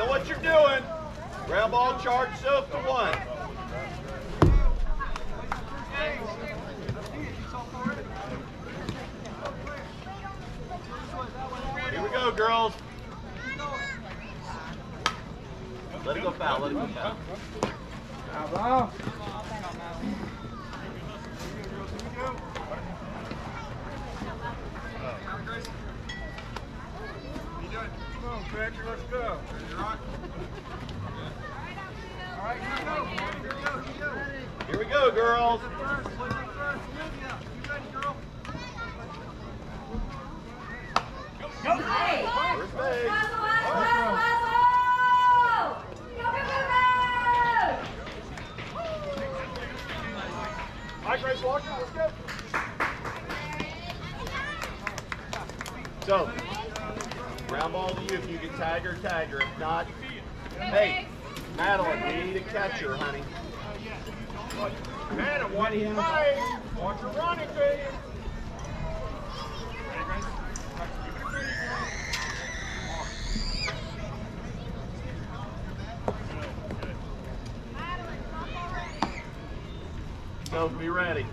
know what you're doing. Ground ball charge soap to one. Here we go, girls. Let it go foul, let it go foul. Bravo. Come on, Patrick, let's go. All right, here we go. Here we go. Here we go. Here we go, girls. First, ready? First base. Hi, Grace Walker, let's go. So, ball to you if you can tag her, tag her. If not, hey, Madeline, you need a catcher, honey. Watch your play. Watch your running, baby. So, be. Ready,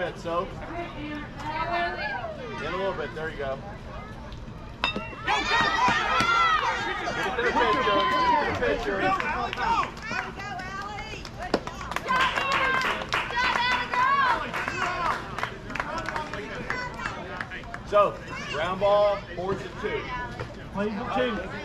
bit, so. In a little bit. There you go. Get it to the pitcher. Get it to the pitcher. So, ground ball, fourth and two. Play the two.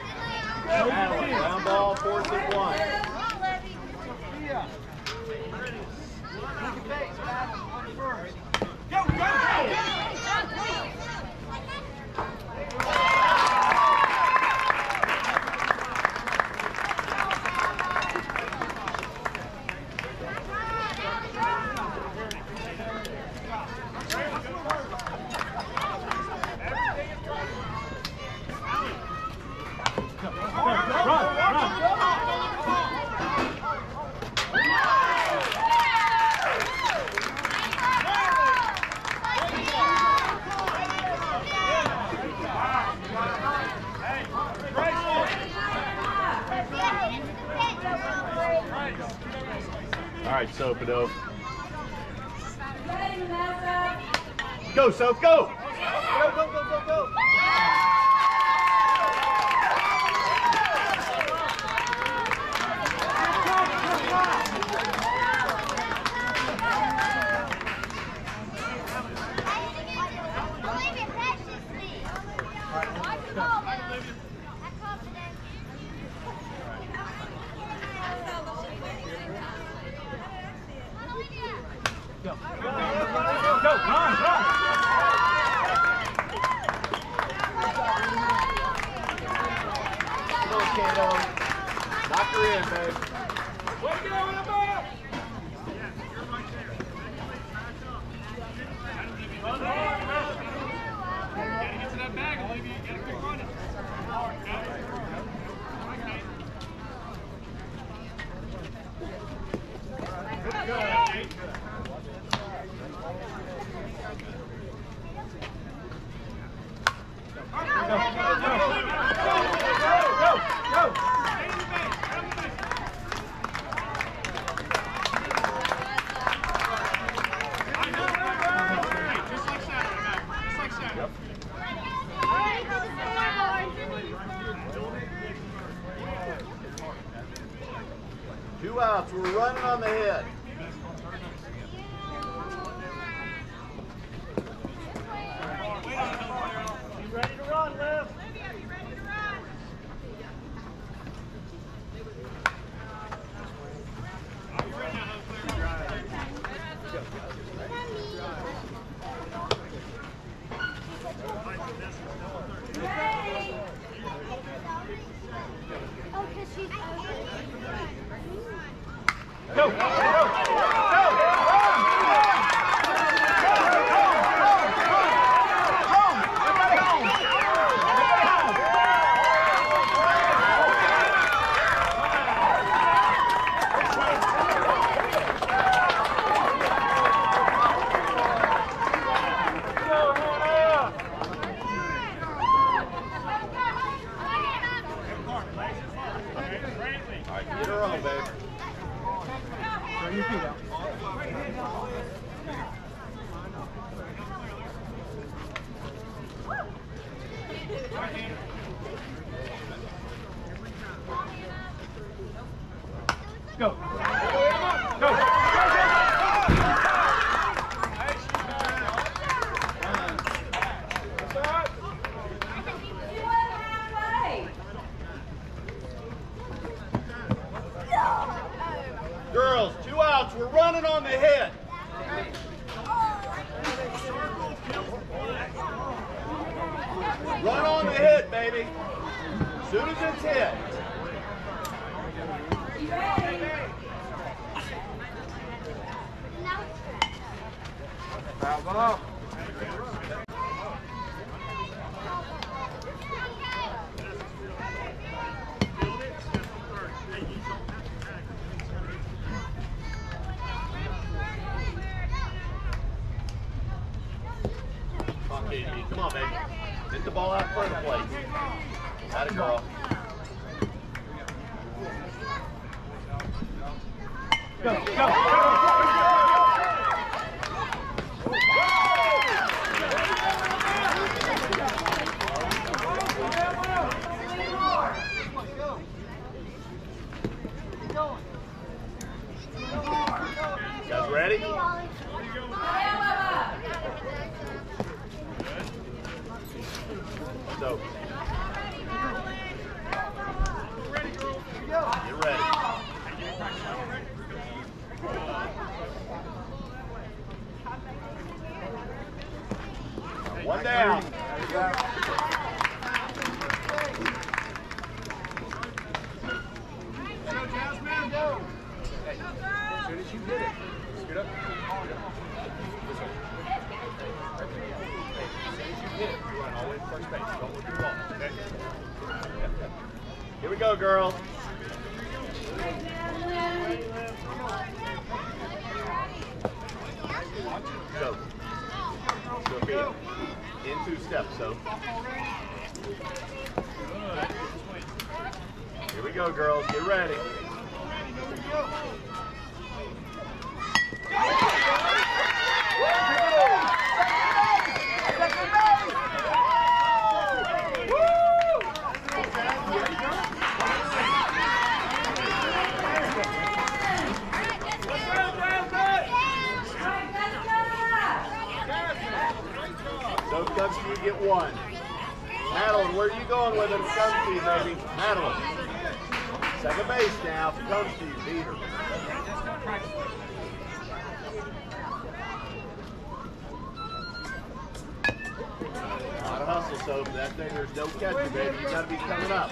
A lot of so that thing, there's no catcher, baby. You gotta be coming up.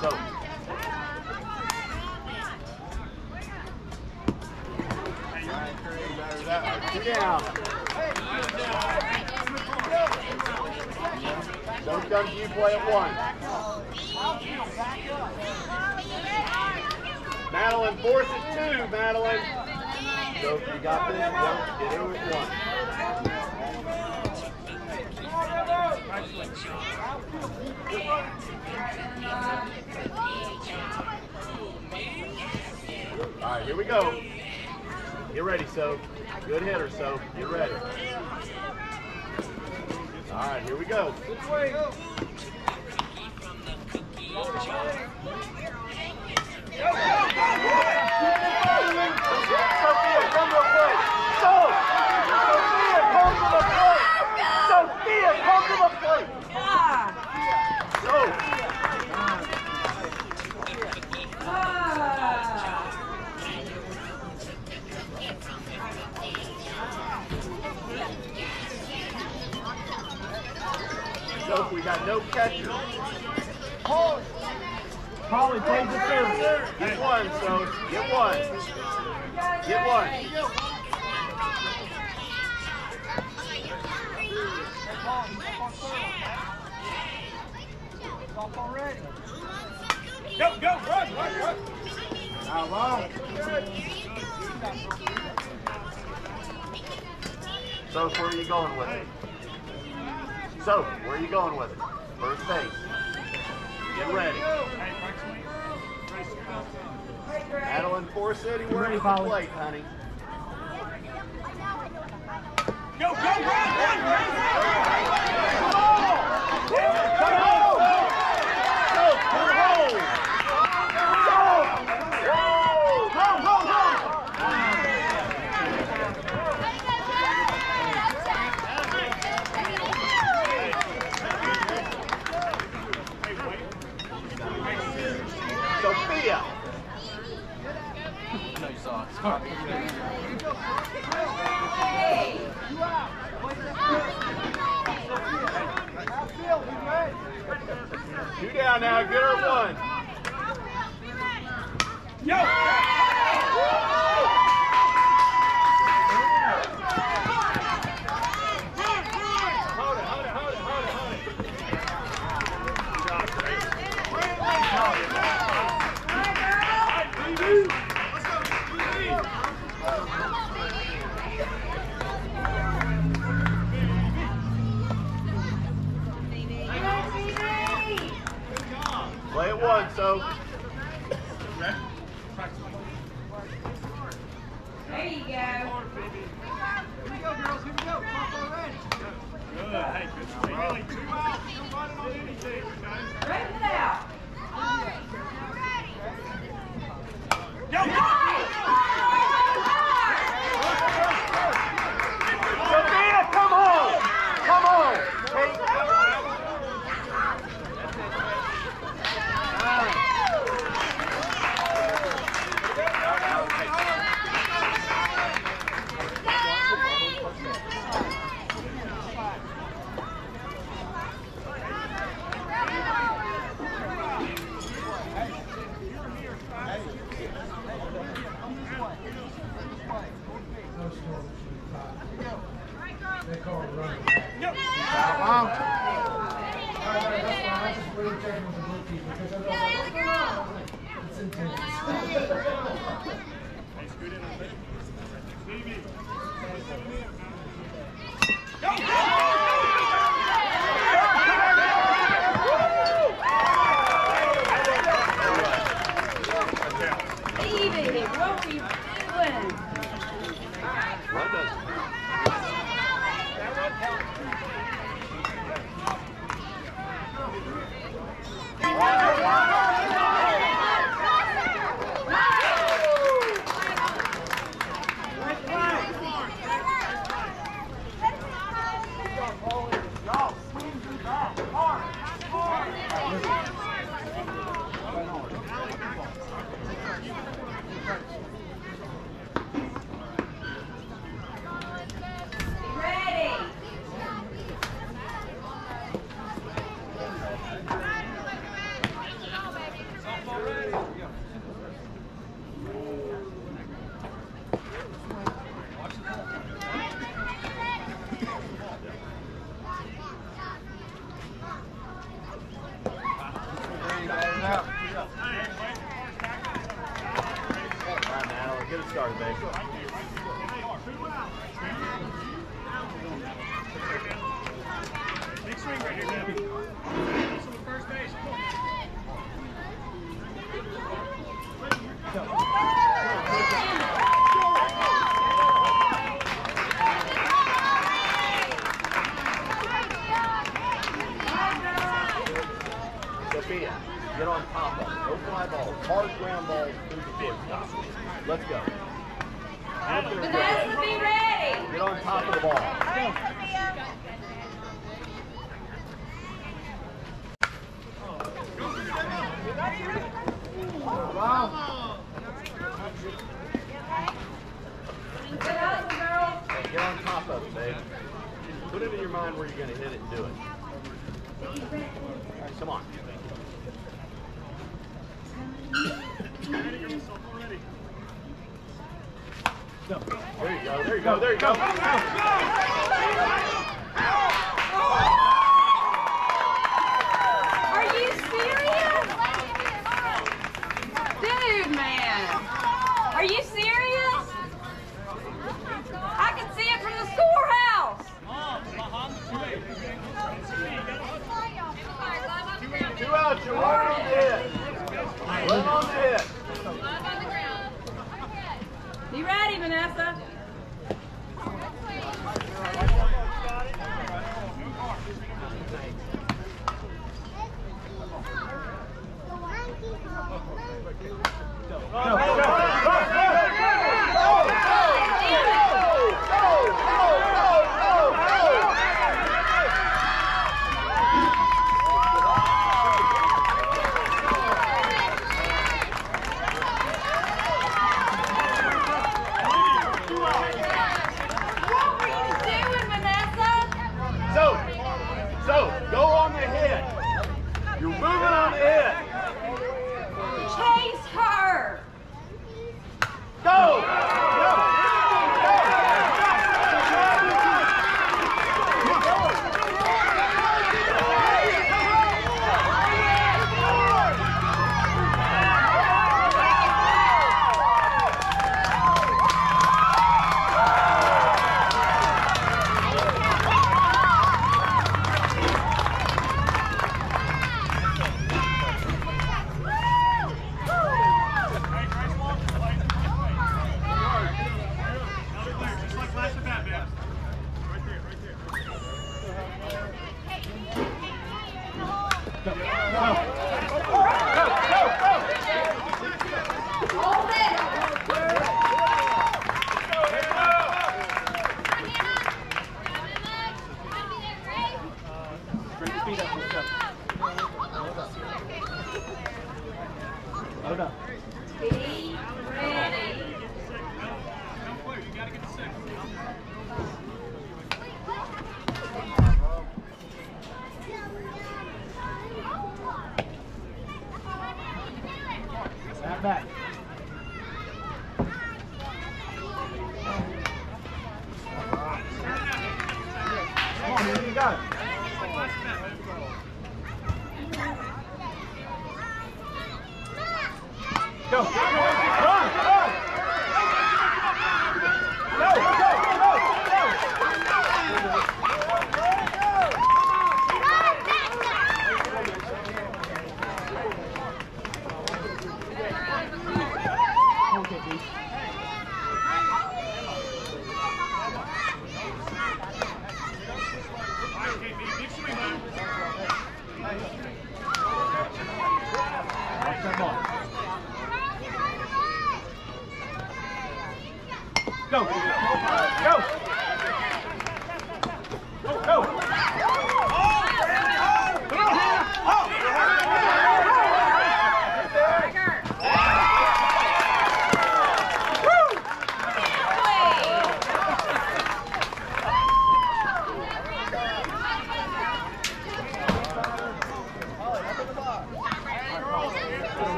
So. Down. Don't come to you, play at one. Madeline, force it two, Madeline. So if you got this, one, get in with one. All right, here we go. Get ready, so. Good hitter, so. Get ready. All right, here we go. We got no catcher. Polly plays the third. Get one, so get one. Get one. Go, go, run, run, run. How long? So where are you going with it? So where are you going with it? First base. Get ready. Madeline Four City, where ready, is the Polly. plate, honey? Go, go, run, run, run. Come home! Go, come home! Go! Home, home, home! Sophia! Two now, get her one.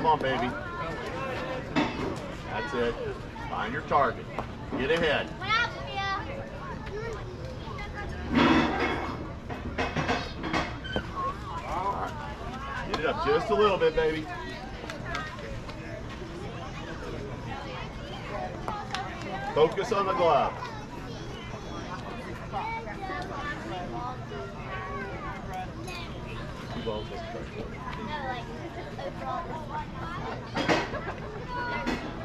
Come on, baby. That's it. Find your target. Get ahead. Right. Get it up just a little bit, baby. Focus on the glove. Two balls, let's try.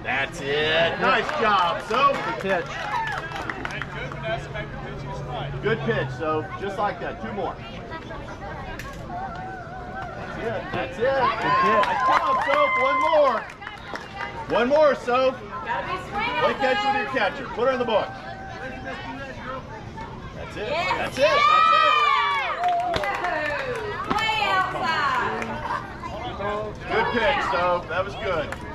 That's it. Nice job, so. Good, Vanessa. Make your pitch. Good pitch, so just like that. Two more. That's it. That's it. Good pitch. Nice job, Soph. One more. One more, Soph. Gotta be swinging. Play catch with your catcher. Put her in the book. That's it. That's it. That's Way outside. Good pitch, Soph. That was good.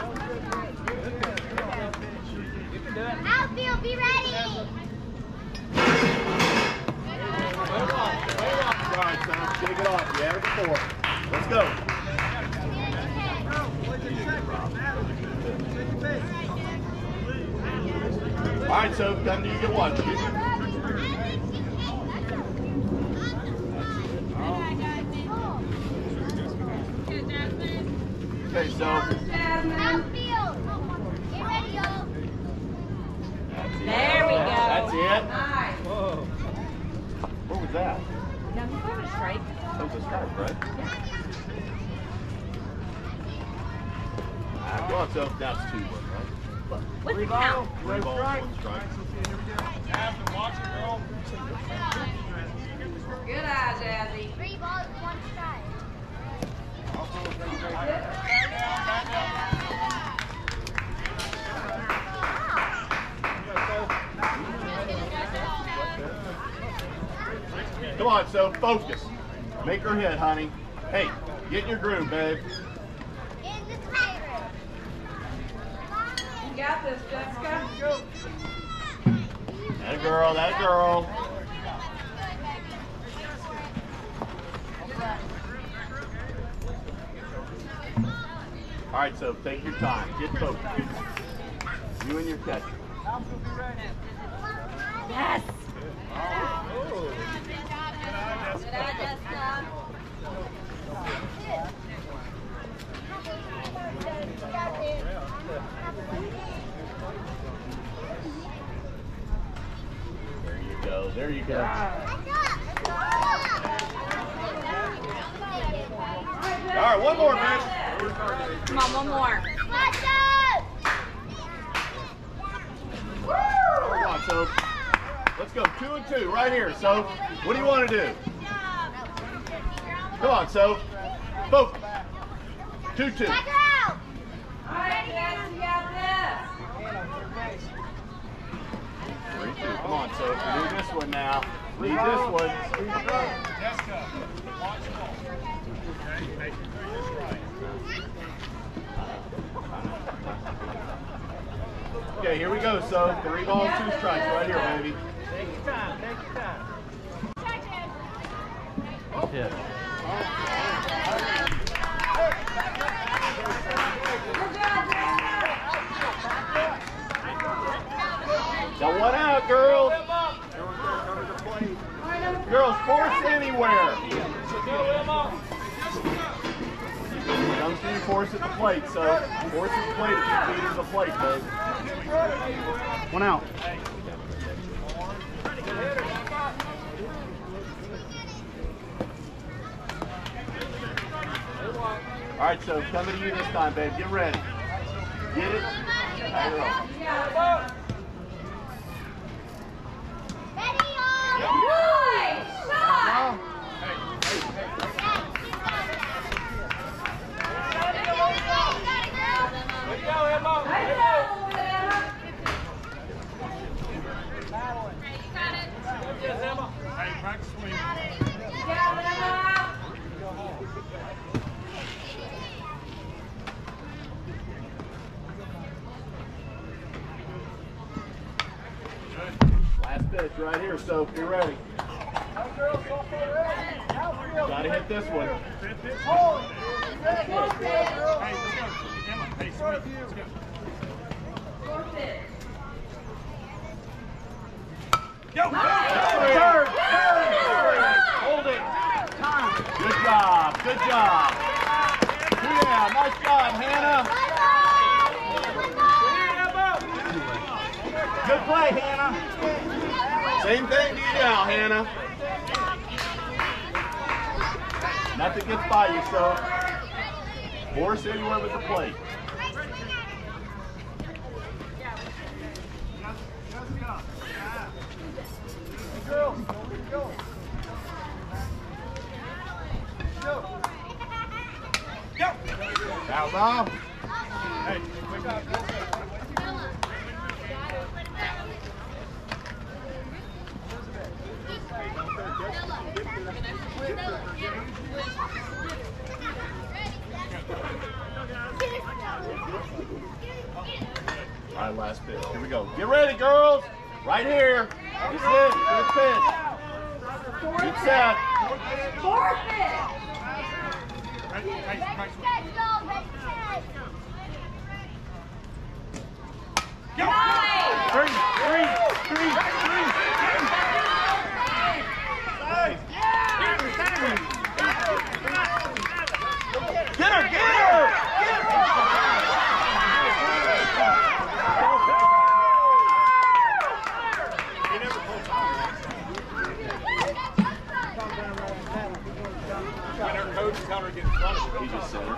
All right, Soph. Shake it off. You had it before. Let's go. All right, Soph. Time to you get one. Okay, Soph. Jasmine. Outfield. Get ready, y'all. There we go. That's it. What was that? Now, you got a strike. That was a strike, right? Ah, go on, Soph. Now it's two, right? What's the count? Three balls, one strike. Jasmine, watch it, girl. Good eye, Jazzy. Three balls, one strike. Come on, so focus. Make her hit, honey. Hey, get in your groove, babe. In the tiger. You got this, Jessica. That girl, that girl. All right, so take your time. Get focused. You and your catcher. Yes. Good eye, Jessica. There you go. There you go. All right, one more, man. Come on, one more. Come on, so let's go two and two right here. So, what do you want to do? Come on, so focus. Two two. All right, Jess, you got this. Three, two. Come on, so we need this one now. Need this one. Jessica, watch the ball. Okay, make your pitch right. Okay, here we go. So three balls, two strikes right here, baby. take your time Pitch. Good job, One out, girls. Girls, force anywhere. To force at the plate. So force at the plate if you feed the plate, babe. One out. All right, so coming to you this time, babe. Get ready. Get it all? Nice shot. Nice job, Emma. Hey, practice swing. Good job, Emma. Last pitch right here, Soap. Get ready. Gotta hit this one. Fifth pitch. Hey, let's go. Emma, hey, swing. Let's go. Go! Third, third, hold it. Good job, good job. Yeah, nice job, Hannah. Good play, Hannah. Same thing to you now, Hannah. Nothing gets by you, so. Force anywhere with the plate. Foul ball. Hey, quick. Right, last pitch. Here we go. Get ready, girls. Right here. This is it. Good pitch. Good set. Fourth pitch. Go, three, three, three. Get her, get her! Get her! He never pulled time. When her coach is telling her to get in front of him. He just said her.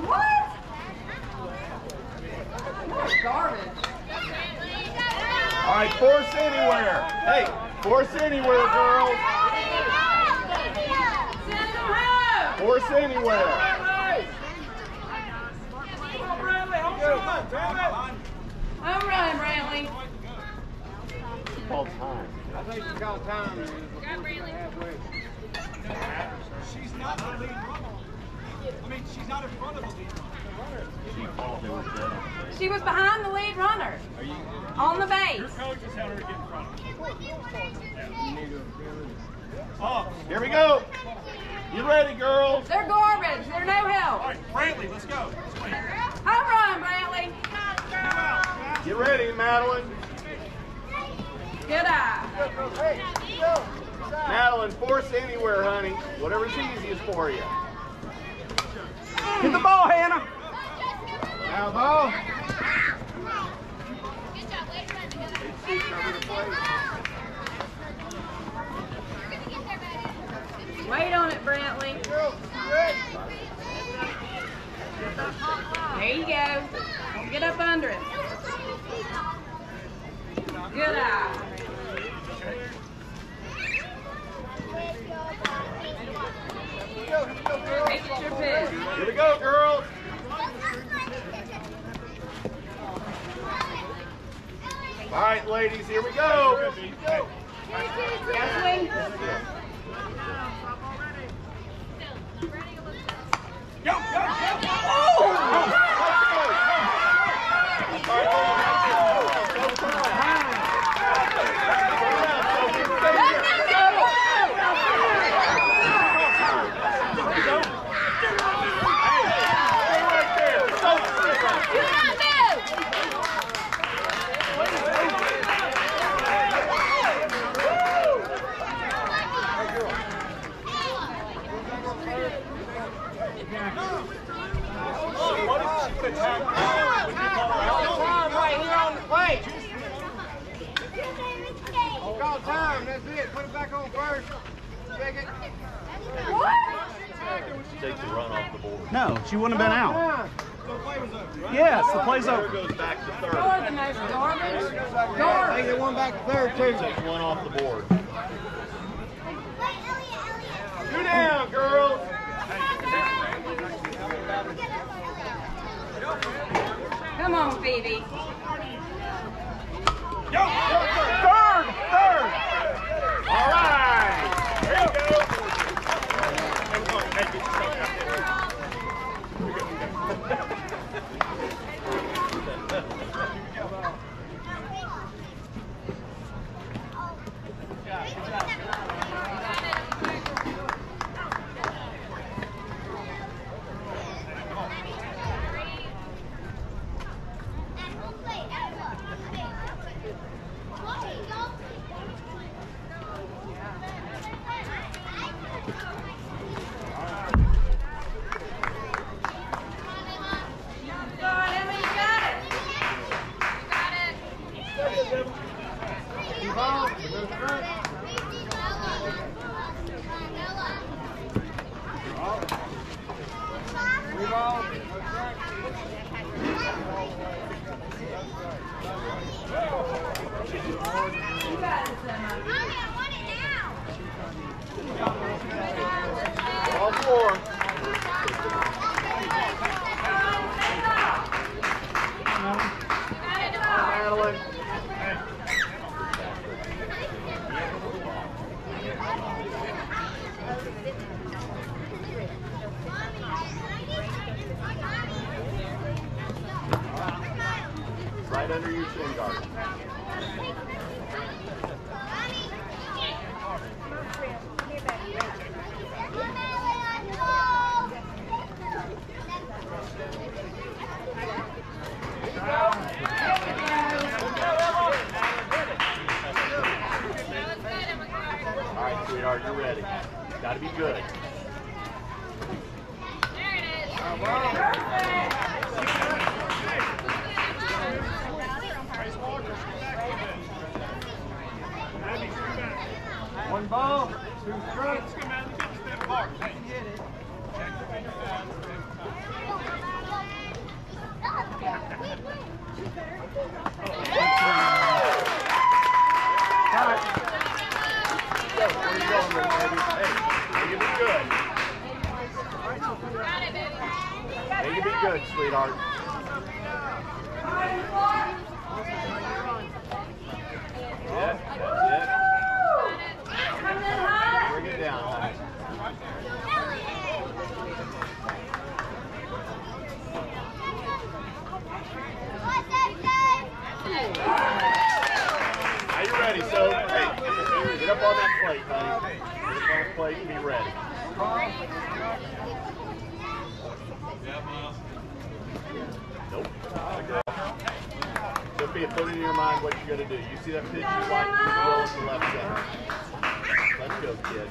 What? Garbage. All right, force anywhere. Hey, force anywhere, girls. Send them home. Force anywhere. Home run, Brantley. Called time. She's not the lead runner. I mean, she's not in front of the lead runner. She was dead on the base. She was behind the lead runner. On the Your base. coach is telling her get in front of. Oh, Here we go. You ready, girls? They're garbage. They're no help. right, Brantley, let's go. Swing. Home run, Brantley. Get ready, Madeline. Good eye. Madeline, force anywhere, honey. Whatever's easiest for you. Hit the ball, Hannah. Now ball. Wait on it, Brantley. There you go. Don't get up under it. Good eye. Make it your pitch. Here we go, girls. All right, ladies, here we go. Got swing. Go, go, go. Oh, what if she could tag her when you call her out? Time right here on the plate. Call time. That's it. Put it back on first. Check it. What? Takes a run off the board. No, she wouldn't have been out. Yes, the play's Third over. goes back to You're third. the most garbage. They get one back to third, too. Takes one off the board. Wait, Elliot, Elliot. Two down, girls. Come on, Phoebe. Third, and be ready. Nope. Sophia, put it in your mind what you're gonna do. You see that pitch you like, you go to the left center. Let's go, kid.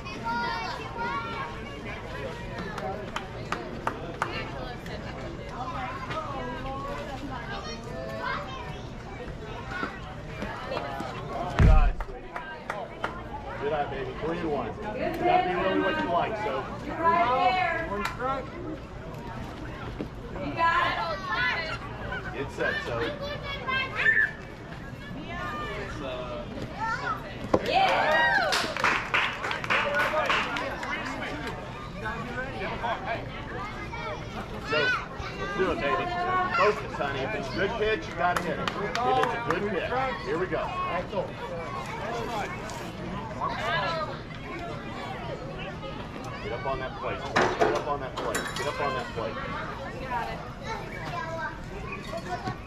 Good eye, sweetie. Good eye, baby. Three and one. You gotta be really what you like, so. You're right there. Strike. You got it. Get set, so. Yeah. So, let's do it, baby. Focus, honey. If it's a good pitch, you gotta hit it. If it's a good pitch, here we go. Get up on that plate. Get up on that plate. Get up on that plate. Go.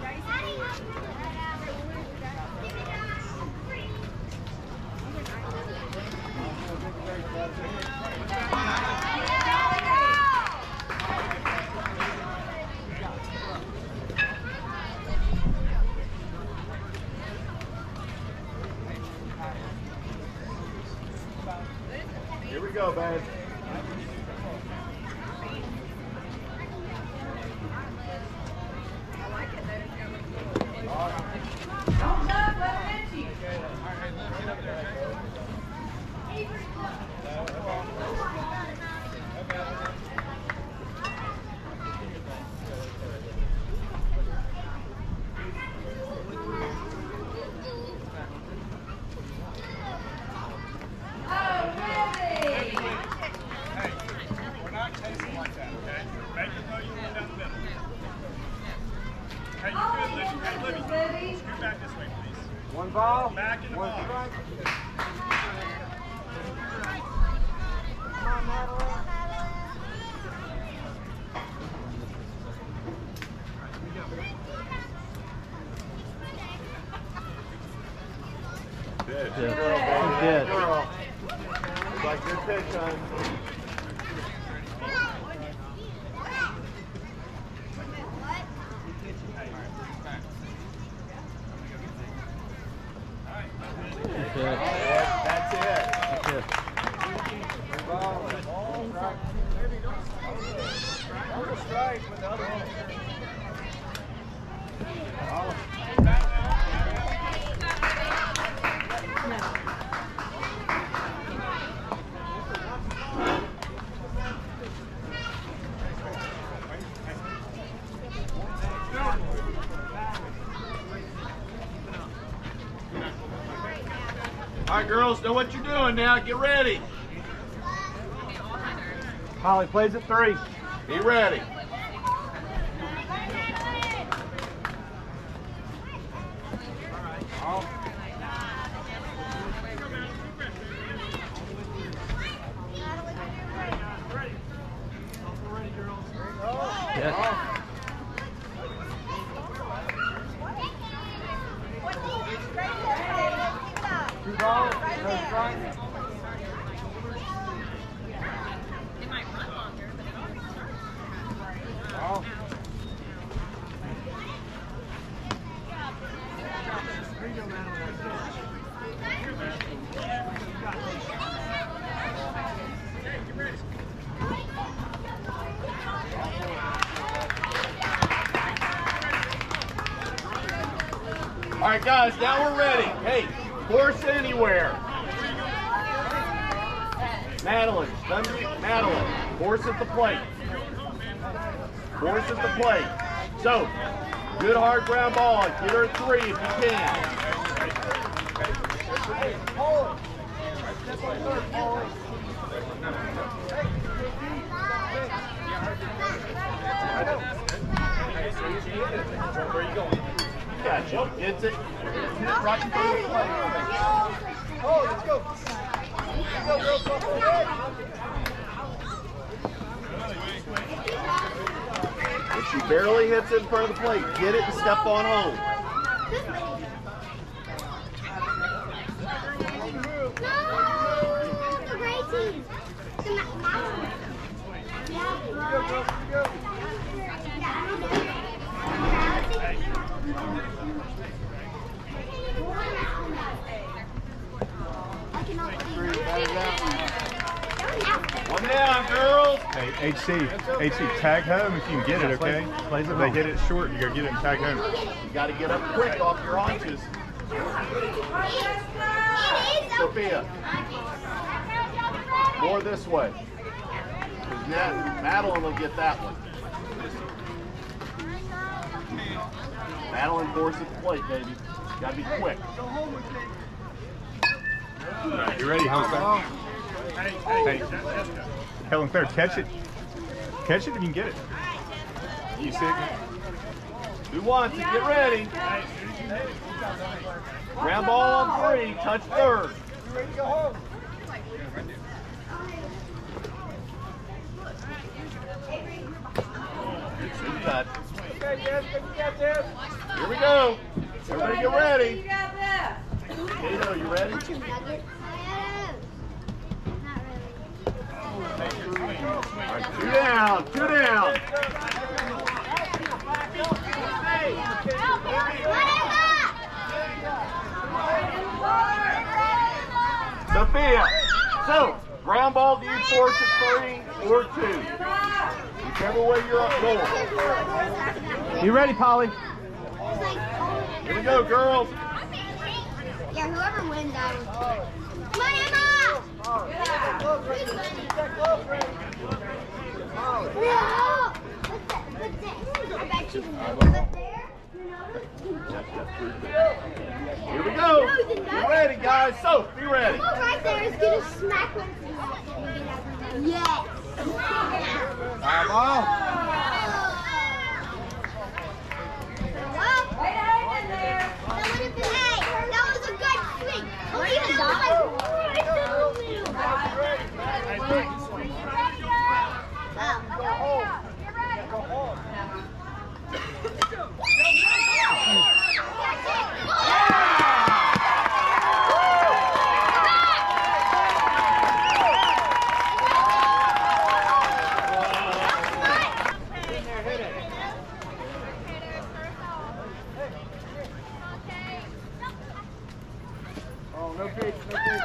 Lord. girls know what you're doing now. Get ready. Holly plays at three. Be ready. Gets it. Oh, let's go. Let's go, girls. Go she barely hits it in front of the plate, get it and step on home. Go, girls. Go. I cannot One down, girls. Hey, HC, HC, tag home if you can get it, okay? Plays If they home. hit it short, you gotta get it and tag home. You got to get up quick off your haunches. Sophia, more this way. 'Cause Nat- Madeline will get that one. Madeline force at the plate, baby. Got to be quick. You ready, Helen Claire? Hey, Helen Claire, catch it. Catch it if you can get it. You see it? Who wants it? Get ready. Ground ball on three, touch third. You ready to go home? Good cut. Okay, Deb. Good catch, Deb. Here we go. Everybody get ready. You got this. Kato, you ready? All right, two down, two down. Sophia, so ground ball, do you force at three or two? Whichever way you're up going. You ready, Polly? Here we go, girls. Yeah, whoever wins, I will. Come on, Emma! Close. No! What's that? What's this? I bet you can there. Here we go. You ready, guys? So, be ready. Go right there is gonna smack one. Yes. Foul ball. Well, Way to hang in there. that would have been. Hey, that was a good swing. Oh, even died. Go home. Oh, no pitch, no pitch.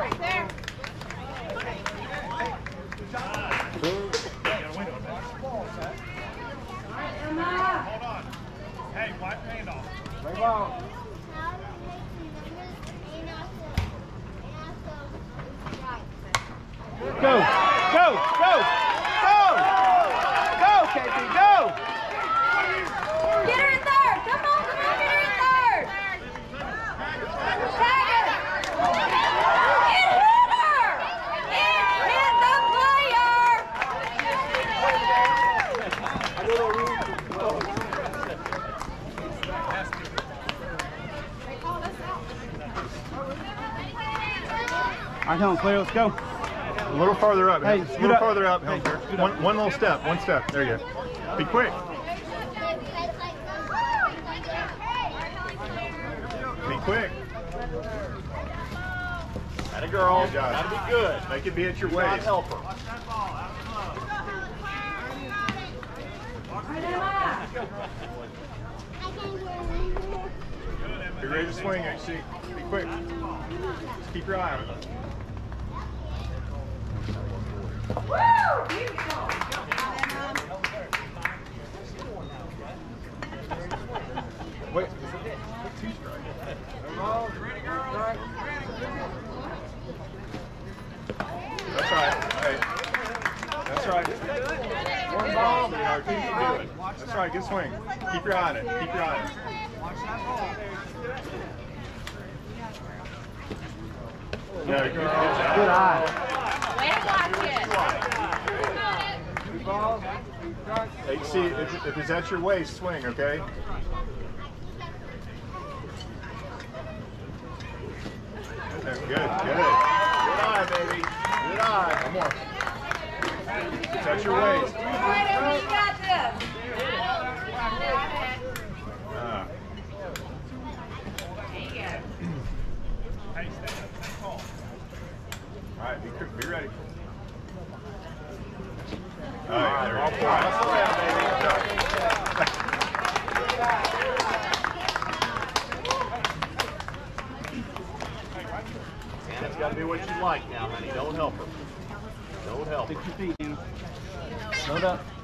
Hold on. Hey, wipe handoff. Play ball. Go, go, go, go! Go, KP, go! Get her in third. Come on, come on, get her in third. Tag her. It hit her. It hit the player. All right, Helen Claire, let's go. A little farther up. Hey, a little up. farther up. Hey, Claire. One, one little step. One step. There you go. Be quick. Be quick. That a girl. Good job. Gotta be good. Make it be at your Not waist. help her. Be ready to swing, HC. Be quick. Just keep your eye on it. at your waist swing, okay? Good, good. Good eye, baby. Good eye. One more. Touch your waist. We got this. All right, be, be ready. All right, there we go. what you like now, honey. Don't help her. Don't help her. Stick your feet in. Load up.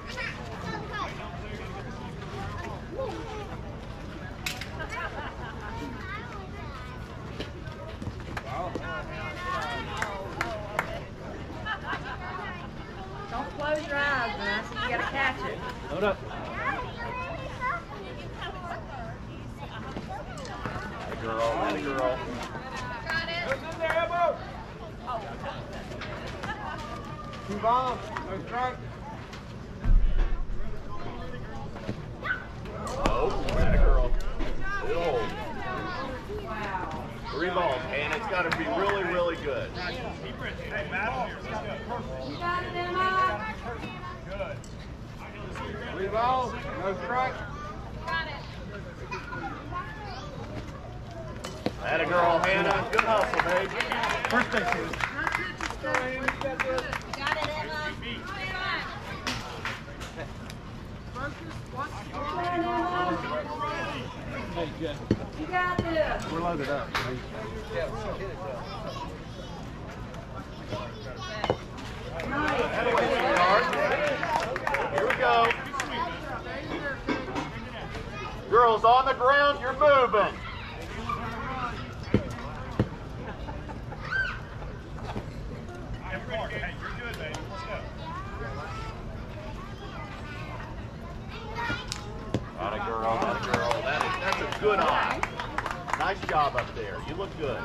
job up there. You look good.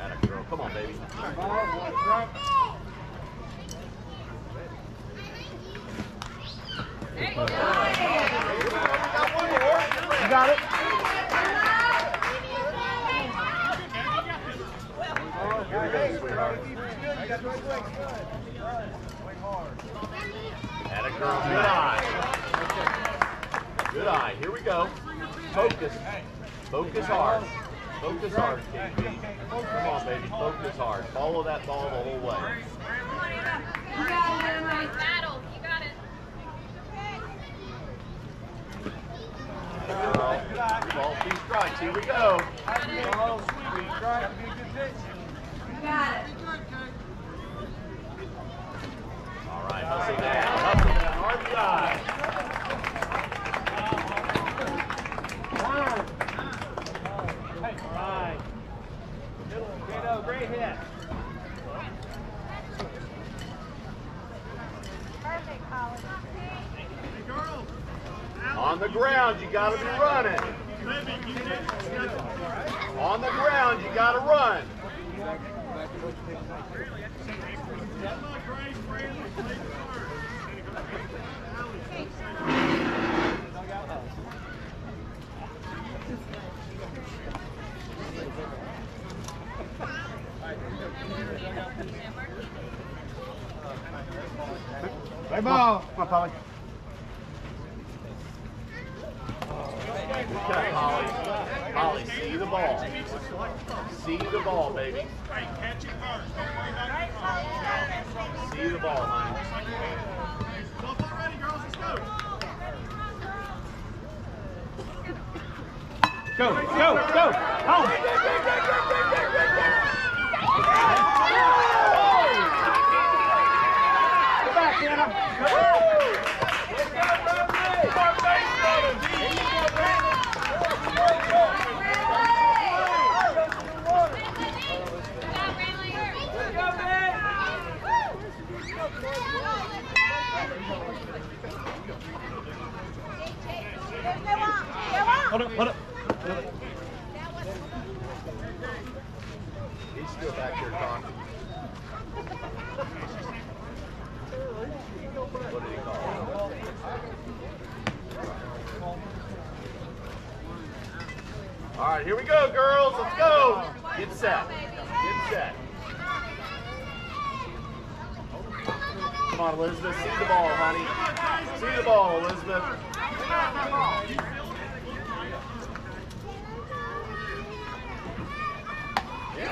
Atta girl. Come on, baby. Play ball. Come on, Polly. Good job, Holly. Holly, see the ball. See the ball, baby. Hey, catch it first. Don't worry about it. See the ball, Well, ready, girls. Let's go. Go, go, go. Hold up, hold up. He's still back there talking. What did he call? All right, here we go, girls. Let's go. Get set. Get set. Come on, Elizabeth. See the ball, honey. See the ball, Elizabeth.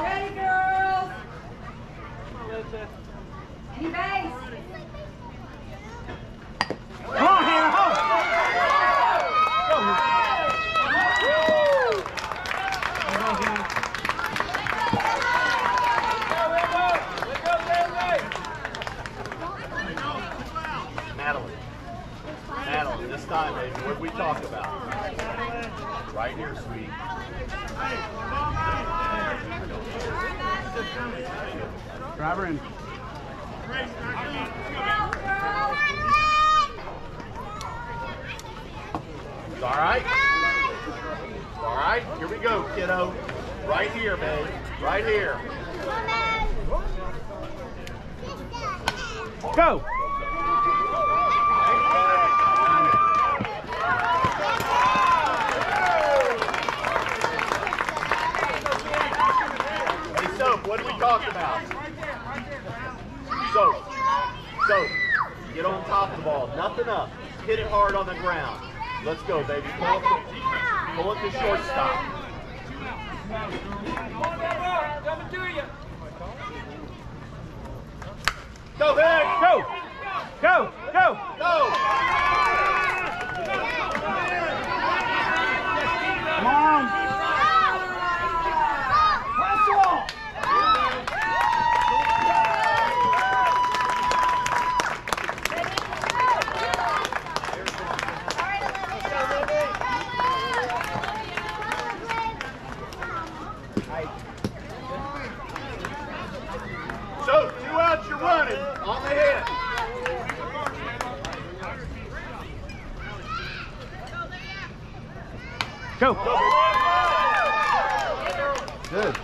Ready, girls? Any base? Come on, Hannah, home. Madeline. Madeline, this time, baby, what we talk about? Right here, sweetie. Driver in. It's all right. All right, here we go, kiddo. Right here, babe. Right here. Go. Hey, Soap, what did we talk about? Soap. Soap. Get on top of the ball. Nothing up. Hit it hard on the ground. Let's go, baby. Pull it to, pull it to shortstop. Go, big! Go. Go. Go. Go! Come on. So, two outs, you're running on the hit. Go. Go. Good.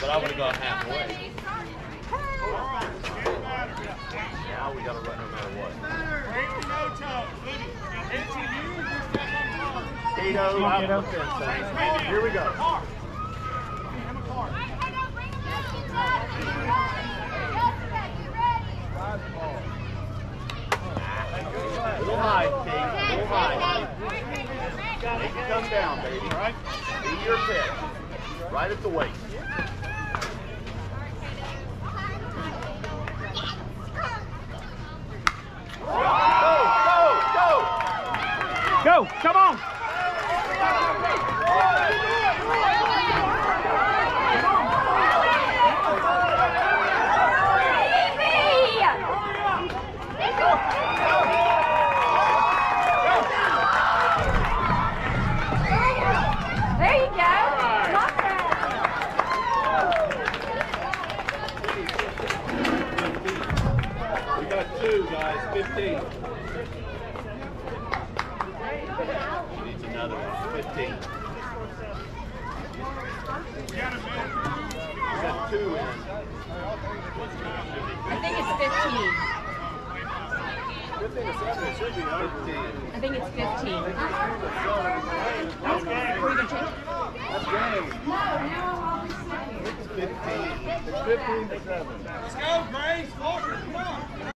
But I would have gone halfway. Now we got to run no matter what. Kato out the fence. son. Here we go. Come down, baby. Right at the waist. Go, go, go! Go. Come on. There you go. Come on, We got two, guys. 15. She needs another one. 15. We got two in. I think it's 15. 15 to 7, it should be 15. I think it's 15. That's game. Were you gonna change? That's game. It's 15. It's 15 to 7. Let's go, Grace. Walker, come on.